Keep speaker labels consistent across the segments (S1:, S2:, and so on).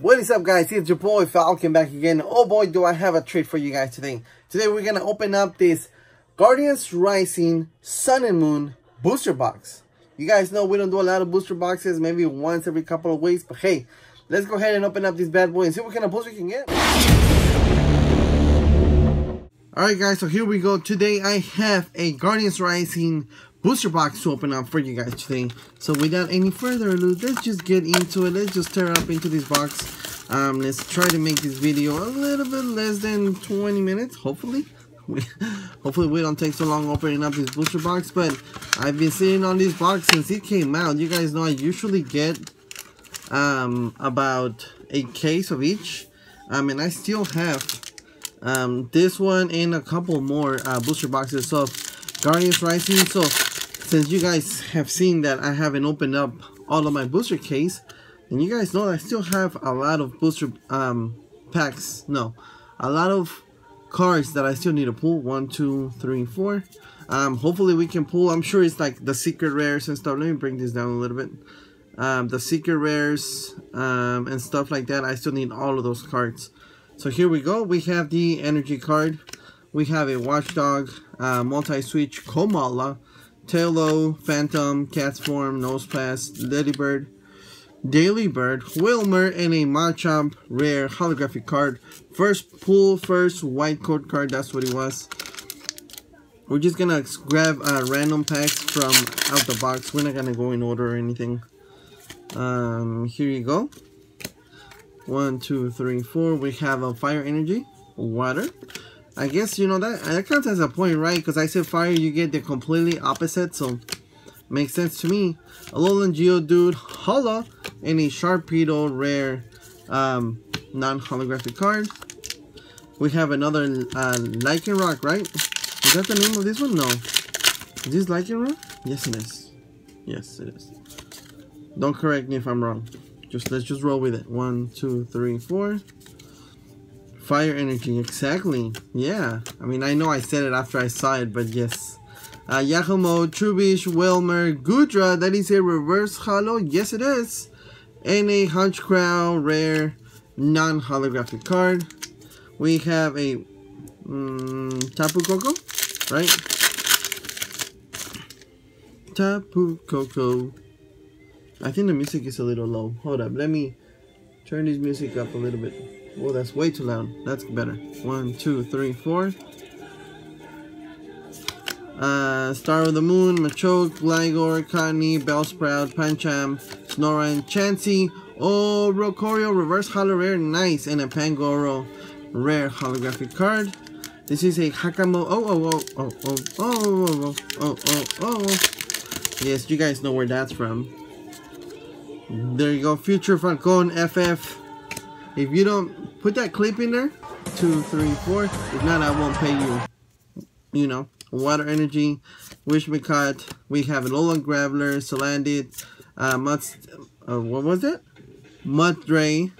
S1: What is up guys, it's your boy Falcon back again. Oh boy do I have a treat for you guys today. Today we're gonna open up this Guardians Rising Sun and Moon booster box. You guys know we don't do a lot of booster boxes, maybe once every couple of weeks, but hey, let's go ahead and open up this bad boy and see what kind of booster we can get. Alright guys, so here we go. Today I have a Guardians Rising booster box to open up for you guys today. So without any further ado, let's just get into it. Let's just tear up into this box. Um, let's try to make this video a little bit less than 20 minutes, hopefully. We, hopefully we don't take so long opening up this booster box, but I've been sitting on this box since it came out. You guys know I usually get um, about a case of each. Um, and I still have um, this one and a couple more uh, booster boxes. So Guardians Rising. So since you guys have seen that I haven't opened up all of my booster case, and you guys know I still have a lot of booster um, packs, no, a lot of cards that I still need to pull. One, two, three, four. Um, hopefully we can pull, I'm sure it's like the secret rares and stuff. Let me bring this down a little bit. Um, the secret rares um, and stuff like that. I still need all of those cards. So here we go. We have the energy card. We have a Watchdog, uh, multi-switch Komala, Taillow, Phantump, Cat's Form, Nosepass, Ladybird, Delibird, Wilmer, and a Machamp rare holographic card. First pull, first white code card, that's what it was. We're just gonna grab uh, random packs from out the box. We're not gonna go in order or anything. Um, here you go. One, two, three, four. We have a fire energy, water, I guess, you know, that, that counts as a point, right? Because I said fire, you get the completely opposite, so makes sense to me. A Alolan Geodude, Hala, and a Sharpedo rare um, non-holographic card. We have another uh, Lycanroc, right? Is that the name of this one? No. Is this Lycanroc? Yes, it is. Yes, it is. Don't correct me if I'm wrong. Just let's just roll with it. One, two, three, four. Fire energy, exactly. Yeah. I mean, I know I said it after I saw it, but yes. Uh, Yakumo, Trubbish, Wilmer, Goodra, that is a reverse hollow. Yes, it is. And a Honchkrow rare non-holographic card. We have a um, Tapu Koko, right? Tapu Koko. I think the music is a little low. Hold up, let me turn this music up a little bit. Oh, that's way too loud. That's better. One, two, three, four. Uh, Altar of the Moon, Machoke, Gligar, Cottonee, Bellsprout, Pancham, Snorunt, Chansey, oh, Oricorio, Reverse Holo Rare, nice, and a Pangoro Rare Holographic card. This is a Hakamo, oh, oh, oh, oh, oh, oh, oh, oh, oh, oh, oh. Yes, you guys know where that's from. There you go, Future Falcon FF. If you don't Put that clip in there. Two, three, four. If not, I won't pay you. You know, water energy, Wishmacut. We have an Alolan Graveler, Salandit, uh, Mud, uh, what was it? Mudbray.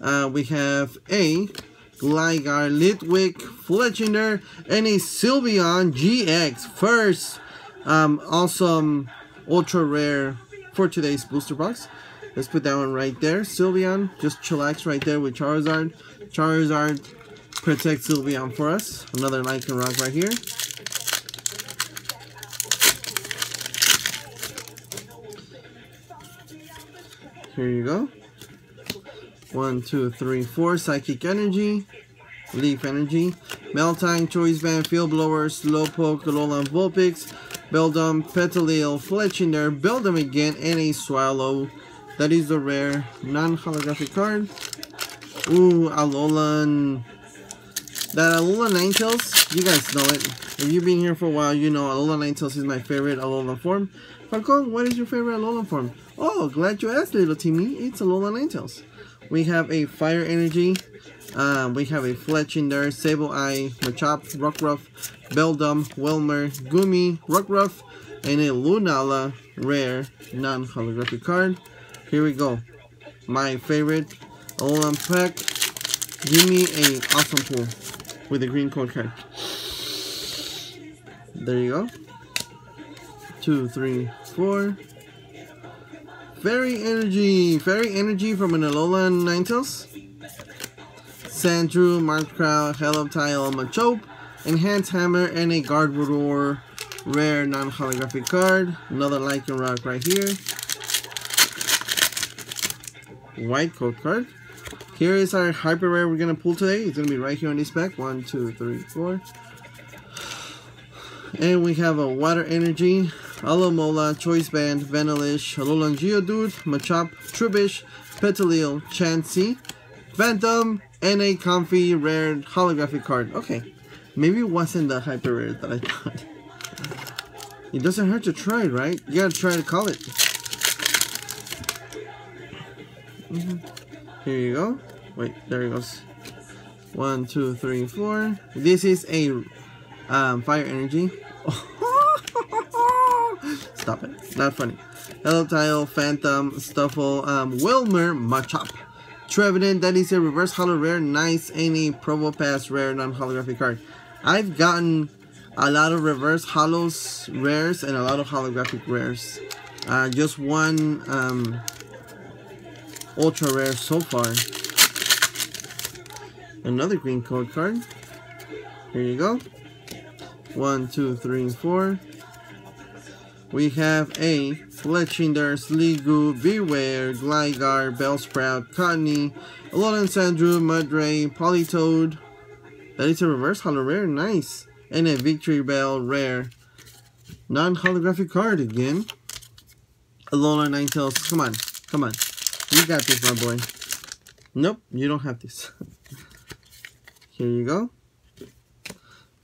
S1: Uh, we have a Gligar, Litwick, Fletchinder, and a Sylveon GX. First, um, awesome, ultra rare for today's booster box. Let's put that one right there. Sylveon, just chillax right there with Charizard. Charizard protects Sylveon for us. Another Lycanroc right here. Here you go. One, two, three, four. Psychic Energy. Leaf Energy. Meltang, Choice Band, Field Blower, Slowpoke, Alolan Vulpix, Beldum, Petilil, Fletchinder, Beldum again, and a Swellow. That is a rare non-holographic card. Ooh, Alolan. That Alolan Ninetales, you guys know it. If you've been here for a while, you know Alolan Ninetales is my favorite Alolan form. Falcon, what is your favorite Alolan form? Oh, glad you asked, little Timmy. It's Alolan Ninetales. We have a Fire Energy. Um, we have a Fletchinder, Sableye, Machop, Rockruff, Beldum, Wilmer, Gumi, Rockruff, and a Lunala rare non-holographic card. Here we go. My favorite Alolan pack. Give me a awesome pull with a green code card. There you go. Two, three, four, Fairy Energy. Fairy Energy from an Alolan Ninetales. Sandshrew, Murkrow, Tile, Machop, Enhanced Hammer, and a Guard Gardevoir rare non-holographic card. Another Lycanroc right here. White code card. Here is our hyper rare we're gonna pull today. It's gonna be right here on this pack. One, two, three, four. And we have a Water Energy, Alomomola, Choice Band, Vanillish, Alolan Geodude, Machop, Trubbish, Petilil, Chansey, Phantump, and a Comfey Rare Holographic card. Okay, maybe it wasn't the hyper rare that I thought. It doesn't hurt to try, right? You gotta try to call it. Mm -hmm. Here you go. Wait, there it goes. One, two, three, four. This is a um, fire energy. Stop it. Not funny. Hello Tile, Phantump, Stufful, um, Wilmer, Machop. Trevenant, that is a reverse holo rare, nice, any Probopass rare non-holographic card. I've gotten a lot of reverse holos rares and a lot of holographic rares. Uh, just one um, ultra rare so far. Another green code card. Here you go. One, two, three, four. We have a Fletchinder, Sliggoo, Bewear, Gligar, Bellsprout, Cottonee, Alolan Sandshrew, Mudbray, Politoed. That is a reverse holo rare, nice. And a Victreebel rare. Non-holographic card again. Alolan Ninetales, come on, come on. You got this, my boy. Nope, you don't have this. Here you go.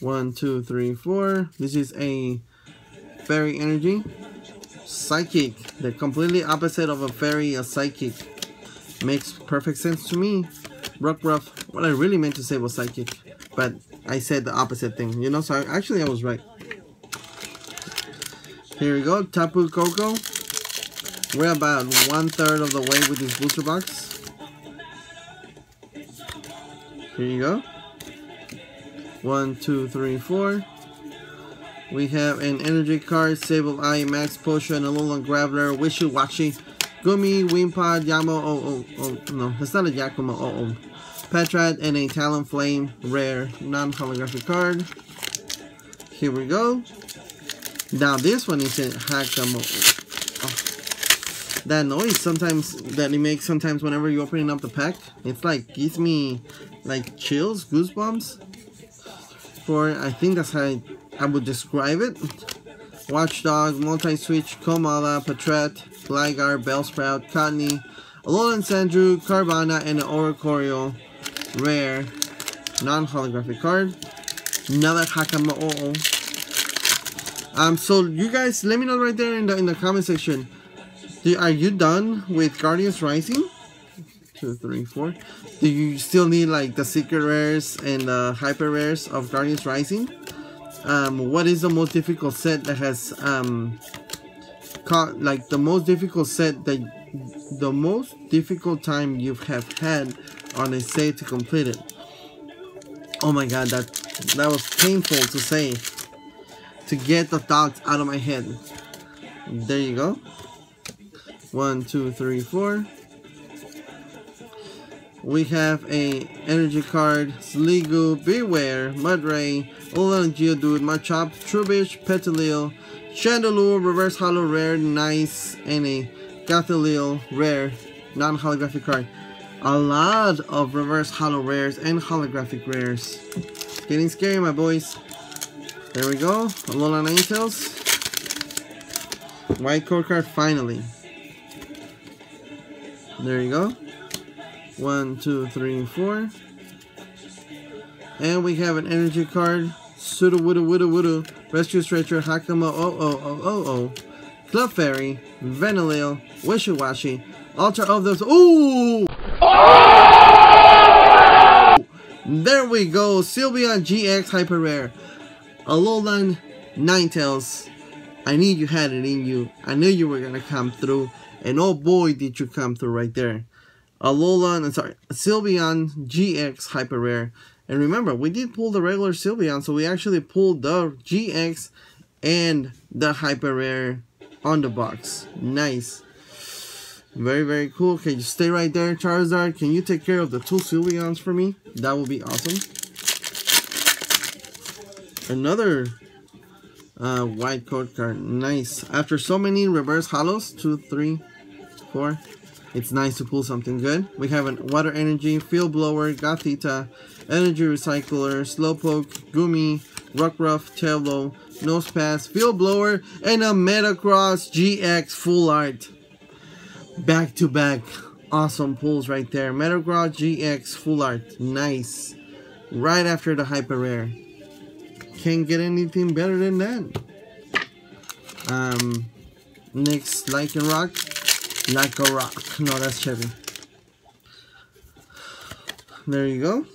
S1: One, two, three, four. This is a fairy energy. Psychic. The completely opposite of a fairy, a psychic. Makes perfect sense to me. Rough. What I really meant to say was psychic. But I said the opposite thing, you know? So I, actually I was right. Here we go. Tapu Koko. We're about one third of the way with this booster box. Here you go. One, two, three, four. We have an energy card, Sableye, Max Potion, Alolan Graveler, Wishiwashi, Gumi, Wimpod, Yamo, oh, oh, oh, no, that's not a Yakuma, oh, oh. Patrat, and a Talonflame, rare, non-holographic card. Here we go. Now this one is a Hakamo. Oh. That noise sometimes, that it makes sometimes whenever you're opening up the pack, it's like, gives me, like, chills, goosebumps for. I think that's how I, I would describe it. Watchdog, Multi-Switch, Komala, Patrat, Gligar, Bellsprout, Cottonee, Alolan Sandshrew, Carvanha, and an rare non-holographic card. Another Hakama -oh. Um, so you guys, let me know right there in the in the comment section. Do, are you done with Guardians Rising? two, three, four. Do you still need like the secret rares and the hyper rares of Guardians Rising? Um, what is the most difficult set that has um, caught like the most difficult set that the most difficult time you have had on a set to complete it? Oh my god, that that was painful to say. To get the thoughts out of my head. There you go. One, two, three, four. We have a energy card, Sliggoo, Bewear, Mudbray, Alolan Geodude, Machop, Trubbish, Petilil, Chandelure, Reverse Holo Rare, Nice, and a Gothitelle Rare, non-holographic card. A lot of Reverse Holo Rares and holographic rares. Getting scary, my boys. There we go. Alolan Ninetales. White code card, finally. There you go. One, two, three, four. And we have an energy card. Suda Wuda Wuda Wuda. Rescue Stretcher. Hakama Oh Oh Oh Oh Oh. Clefairy. Vanillil. Wishiwashi. Altar of those. Ooh! Oh! There we go. Sylveon GX Hyper Rare. Alolan Ninetales. I knew you had it in you. I knew you were to come through. And oh boy, did you come through right there. Alolan, I'm sorry, Sylveon GX Hyper Rare. And remember, we did pull the regular Sylveon, so we actually pulled the GX and the Hyper Rare on the box. Nice. Very, very cool. Can you stay right there, Charizard. Can you take care of the two Sylveons for me? That would be awesome. Another uh, white code card. Nice. After so many reverse hollows, two, three, four, it's nice to pull something good. We have a Water Energy, Field Blower, Gothita, Energy Recycler, Slowpoke, Gumi, Rockruff, Taillow, Nosepass, Field Blower, and a Metagross GX Full Art. Back to back. Awesome pulls right there. Metagross GX Full Art. Nice. Right after the Hyper Rare. Can't get anything better than that. Um, next, like a rock, Like a rock. No, that's Chevy. There you go.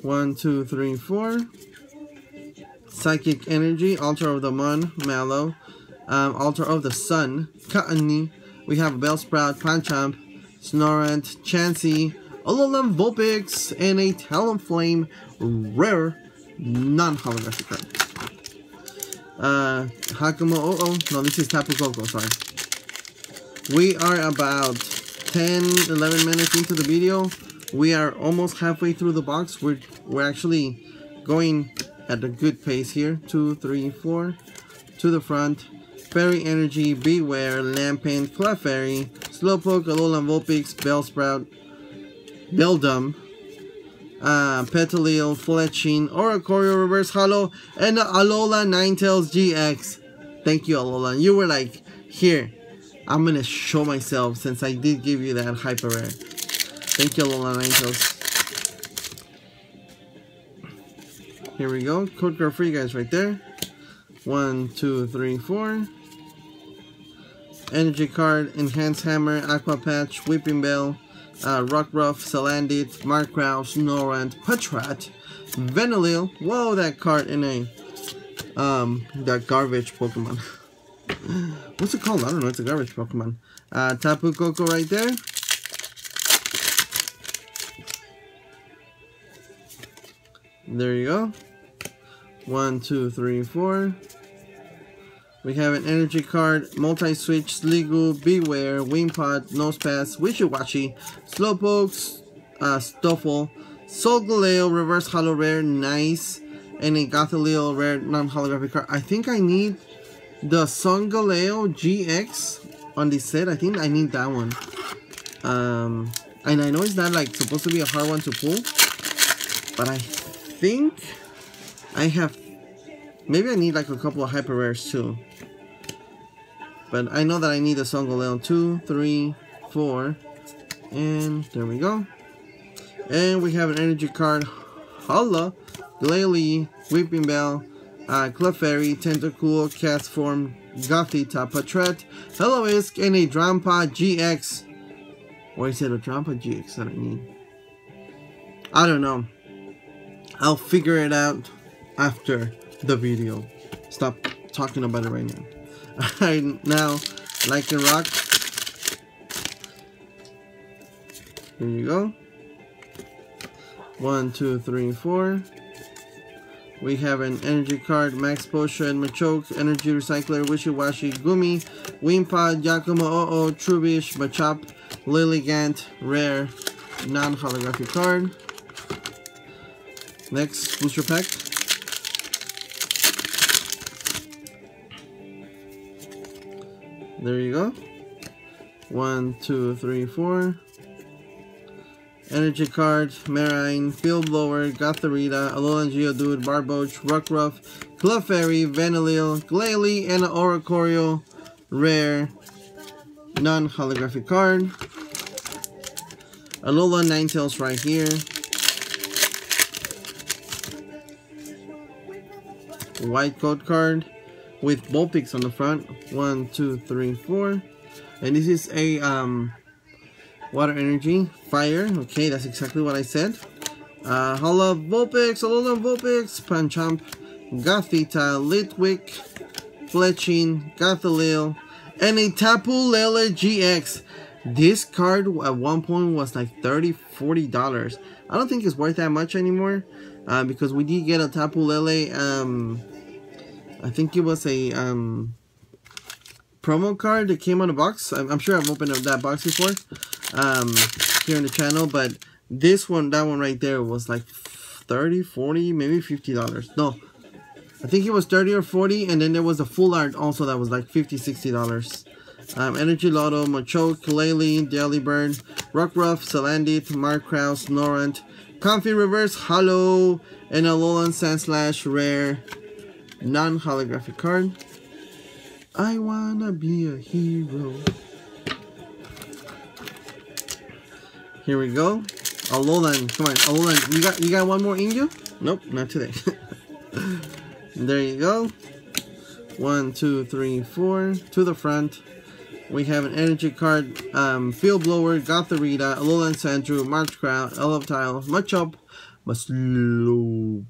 S1: One, two, three, four. Psychic Energy, Altar of the Moon, Mallow, um, Altar of the Sun, Kaani. We have Bellsprout, Pancham, Snorunt, Chansey, Alolan Vulpix, and a Talonflame rare non-holographic card. Uh, Hakumo, oh, oh, no, this is Tapu Koko, sorry. We are about 10, 11 minutes into the video. We are almost halfway through the box. We're, we're actually going at a good pace here. Two, three, four. To the front. Fairy Energy, Bewear, Lampent, Clefairy, Slowpoke, Alolan Vulpix, Bellsprout, Beldum, uh, Petilil, Fletchling, Oricorio Reverse Hollow, and Alola Ninetales GX. Thank you, Alola. You were like, here, I'm gonna show myself since I did give you that Hyper Rare. Thank you, Alola Ninetales. Here we go. Code card for you guys right there. One, two, three, four. Energy card, Enhanced Hammer, Aqua Patch, Whipping Bell, uh, Rockruff, Salandit, Murkrow, Snorunt, Patrat, Venilil. Whoa, that card in a um that garbage Pokemon. What's it called? I don't know. It's a garbage Pokemon. Uh, Tapu Koko right there. There you go. One, two, three, four. We have an energy card, multi-switch, Sliggoo, Bewear, Wimpod, Nosepass, Wishiwashi, Slowpoke, uh, Stufful, Solgaleo, Reverse Hollow Rare, nice, and a Gothitelle Rare non-holographic card. I think I need the Solgaleo GX on this set. I think I need that one. Um, and I know it's not like supposed to be a hard one to pull, but I think I have Maybe I need like a couple of hyper rares too. But I know that I need a song Solgaleo. Two, three, four. And there we go. And we have an energy card. Hala, Glalie, Whipping Bell, uh, Clefairy, Tentacool, Castform, Gothita, Patrat, Heliolisk, and a Drampa GX. Or is it a Drampa GX that I need? I don't know. I'll figure it out after the video. Stop talking about it right now. Alright, now, like a rock. Here you go. One, two, three, four. We have an energy card, Max Potion, Machoke, Energy Recycler, Wishiwashi, Gumi, Wimpod, Yakumo Oo, Trubbish, Machop, Lilligant, Rare, non-holographic card. Next, booster pack. There you go. One, two, three, four. Energy card, Marine, Field Blower, Gothorita, Alolan Geodude, Barboach, Rockruff, Clefairy, Vanillil, Glalie, and Oricorio Rare non-holographic card. Alolan Ninetales right here. White code card with Vulpix on the front. One, two, three, four. And this is a um, water energy fire. Okay, that's exactly what I said. Uh, Holla Vulpix, Alolan Vulpix, Pancham, Gothita, Litwick, Fletchling, Gothitelle, and a Tapu Lele GX. This card at one point was like 30 $40. I don't think it's worth that much anymore uh, because we did get a Tapu Lele um, I think it was a um promo card that came on the box. I'm, I'm sure I've opened up that box before um, here on the channel, but this one, that one right there was like 30, 40, maybe $50. No, I think it was 30 or 40, and then there was a full art also that was like 50, 60 dollars. Um, Energy Loto, Machoke, Lele, Delibird, Rockruff, Salandit, Mark Krause, Snorunt, Comfey Reverse, Hollow, and a Alolan Sandslash Rare non-holographic card. I wanna be a hero. Here we go. Alolan, come on, Alolan, you got you got one more in you? Nope, not today. there you go. One, two, three, four. To the front. We have an energy card, um, Field Blower, Gothorita, Alolan Sandshrew, March Crown, Helioptile, Machop, Maslowpoke.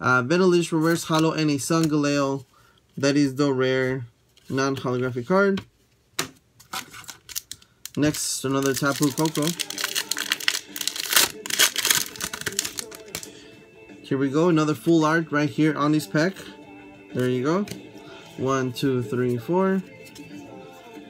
S1: Uh, Vanillish Reverse Hollow and a Solgaleo. That is the rare non-holographic card. Next, another Tapu Koko. Here we go, another full art right here on this pack. There you go. One, two, three, four.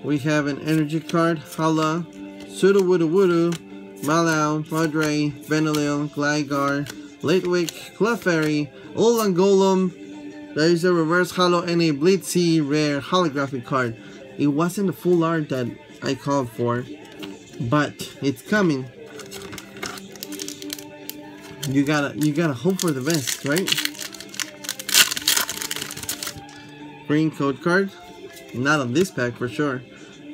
S1: We have an energy card, Hala, Sudowoodo Mallow, Madre, Venilil, Gligar, Litwick, Clefairy, Golem. There is a reverse hollow and a Blitzy rare holographic card. It wasn't the full art that I called for, but it's coming. You gotta you gotta hope for the best, right? Green code card. Not on this pack for sure.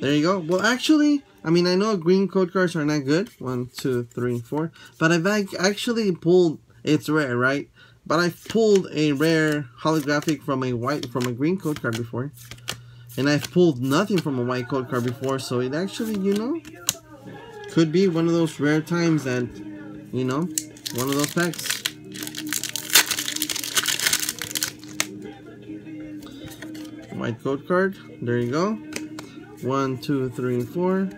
S1: There you go. Well actually, I mean I know green code cards are not good. One, two, three, four. But I've actually pulled it's rare, right? But I've pulled a rare holographic from a white from a green code card before. And I've pulled nothing from a white code card before, so it actually, you know, could be one of those rare times that, you know, one of those packs. White code card. There you go. One, two, three, four.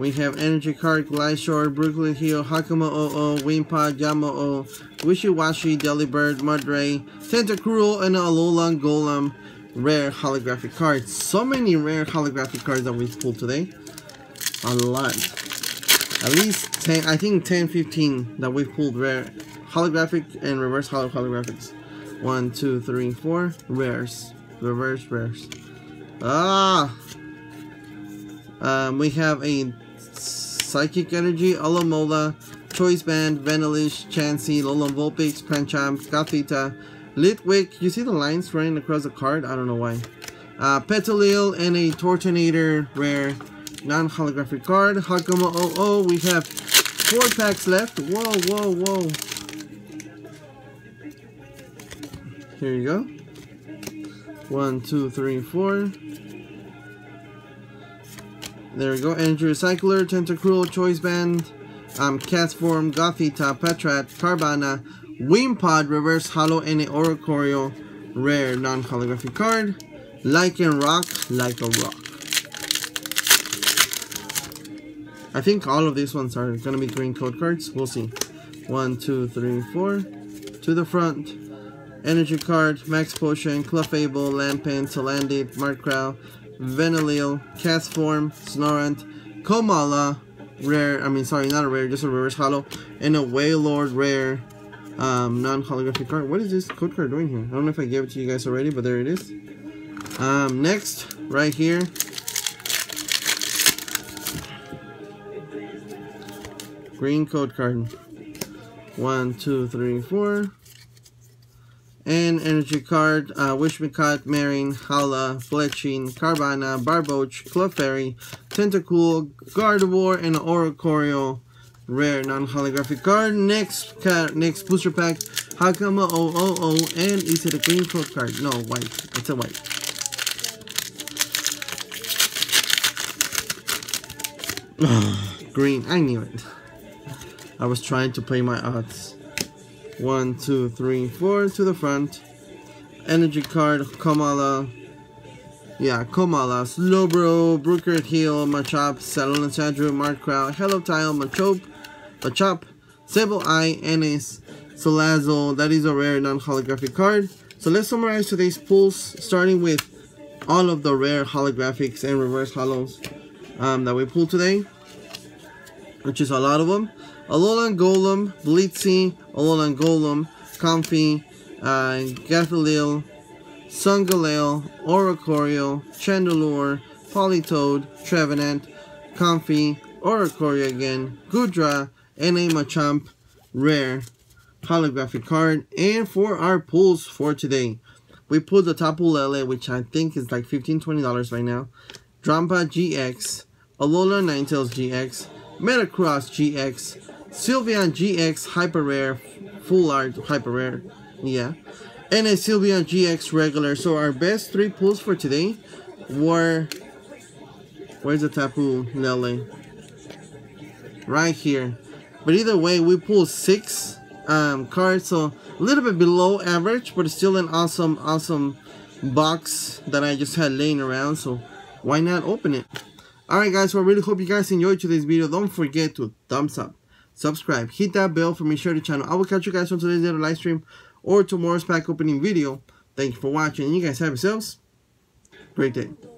S1: We have Energy Card, Gliscor, Brooklet Hill, Hakama OO, Wimpod, Yamo-O, Wishiwashi, Delibird, Mudbray, Tentacruel, and Alolan Golem rare holographic cards. So many rare holographic cards that we've pulled today. A lot. At least 10, I think 10, 15 that we've pulled rare holographic and reverse holo holographics. One, two, three, four. Rares. Reverse rares. Ah! Um, we have a Psychic Energy, Alomomola, Choice Band, Vanillish, Chansey, Lolan Vulpix, Pancham, Gothita, Litwick. You see the lines running across the card? I don't know why. Uh, Petilil and a Turtonator rare non-holographic card. Hakama oh oh, we have four packs left. Whoa, whoa, whoa. Here you go. One, two, three, four. There we go. Energy Recycler, Tentacruel, Choice Band, um, Castform, Gothita, Patrat, Carvanha, Wimpod, Reverse Hollow, and an Oricorio rare non-holographic card. Like and rock, like a rock. I think all of these ones are gonna be green code cards. We'll see. One, two, three, four. To the front. Energy card, Max Potion, Clefable, Lampent, Salandit, Markrow, Venilil, Castform, Snorunt, Komala, rare, I mean, sorry, not a rare, just a reverse hollow, and a Wailord rare um, non-holographic card. What is this code card doing here? I don't know if I gave it to you guys already, but there it is. Um, next, right here, green code card. One, two, three, four and energy card, uh, Wishmicott, Marin, Hala, Fletchling, Carvanha, Barboach, Clefairy, Tentacool, Gardevoir, and Oricorio rare non-holographic card. Next card, next booster pack, Hakama 000, and is it a green code card? No, white. It's a white. green, I knew it. I was trying to play my odds. One, two, three, four to the front. Energy card, Komala. Yeah, Komala, Slowbro, Brooklet Hill, Machop, Salon Sandro, Murkrow, Hello Tile, Machop, Machop, Sableye, Ennis, Salazzle, that is a rare non-holographic card. So let's summarize today's pulls, starting with all of the rare holographics and reverse hollows um, that we pulled today, which is a lot of them. Alolan Golem, Blitzy, Alolan Golem, Comfey, uh, Gothitelle, Solgaleo, Oricorio, Chandelure, Politoed, Trevenant, Comfey, Oricorio again, Goodra, and a Machamp rare holographic card. And for our pulls for today, we pulled the Tapu Lele, which I think is like $15-$20 right now. Drampa GX, Alola Ninetales GX, Metagross GX, Sylveon GX Hyper Rare, Full Art Hyper Rare, yeah, and a Sylveon GX Regular. So our best three pulls for today were, where's the Tapu Lele? Right here. But either way, we pulled six um, cards, so a little bit below average, but still an awesome, awesome box that I just had laying around. So why not open it? Alright guys, so I really hope you guys enjoyed today's video. Don't forget to thumbs up subscribe, hit that bell for me share the channel. I will catch you guys on today's little live stream or tomorrow's pack opening video. Thank you for watching you guys have yourselves great day.